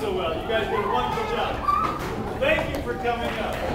so well. You guys did a wonderful job. Thank you for coming up.